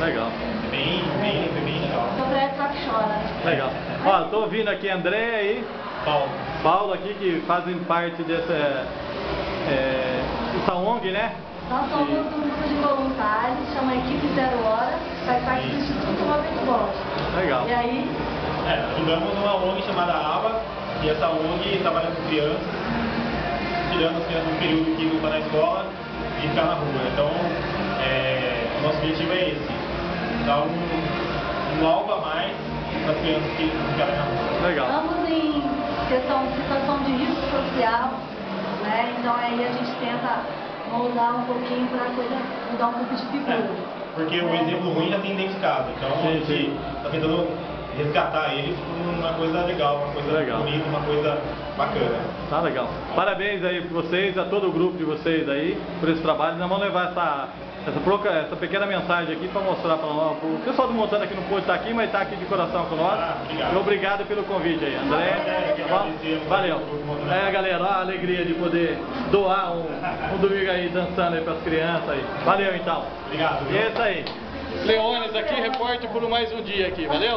Legal. Bem, bem, bem legal. André Capchora. Legal. Ó, tô ouvindo aqui André aí, Paulo. Paulo aqui, que fazem parte dessa, é, dessa ONG, né? Nós somos um grupo de voluntários, chama Equipe Zero Hora, faz parte do Instituto Momento Bosch. Legal. E aí, É, ajudamos uma ONG chamada ABA, e essa ONG trabalha com crianças, tirando as crianças do período que não está na escola e ficar na rua. Então, é, o nosso objetivo é esse, dar um, um algo a mais para as crianças que na rua. Legal. estamos em questão, situação de risco social, né? Então aí a gente tenta moldar um pouquinho para a coisa mudar um pouco de figura. É, porque o exemplo ruim já tem identificado, então Sim, a gente está tentando resgatar eles uma coisa legal, uma coisa Legal. bonita, uma coisa bacana. Tá legal. Parabéns aí pra vocês, a todo o grupo de vocês aí, por esse trabalho. Nós vamos levar essa, essa, essa pequena mensagem aqui para mostrar para nós. O pessoal do Montana que não pôde estar aqui, mas está aqui de coração com nós. Ah, obrigado. E obrigado pelo convite aí, André. É, Tá bom? agradecemos. Valeu. É, galera, ó, a alegria de poder doar um, um domingo aí dançando aí para as crianças aí. Valeu então. Obrigado. E é isso aí. Leônidas aqui, repórter por mais um dia aqui, valeu?